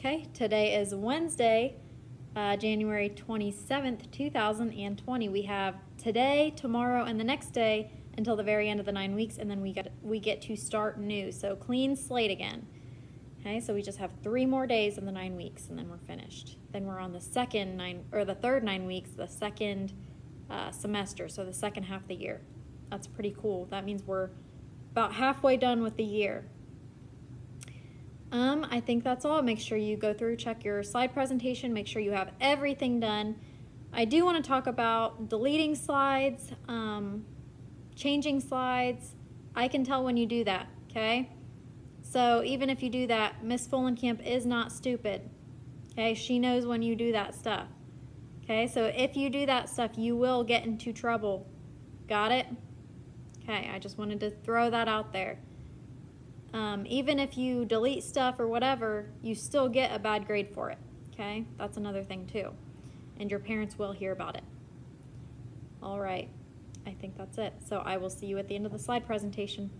Okay, today is Wednesday, uh, January 27th, 2020. We have today, tomorrow, and the next day until the very end of the nine weeks, and then we get we get to start new. So clean slate again. Okay, so we just have three more days in the nine weeks, and then we're finished. Then we're on the second nine or the third nine weeks, the second uh, semester, so the second half of the year. That's pretty cool. That means we're about halfway done with the year. Um, I think that's all. Make sure you go through, check your slide presentation, make sure you have everything done. I do want to talk about deleting slides, um, changing slides. I can tell when you do that, okay? So even if you do that, Miss Fullenkamp is not stupid, okay? She knows when you do that stuff, okay? So if you do that stuff, you will get into trouble. Got it? Okay, I just wanted to throw that out there. Um, even if you delete stuff or whatever, you still get a bad grade for it. Okay, that's another thing too. And your parents will hear about it. All right, I think that's it. So I will see you at the end of the slide presentation.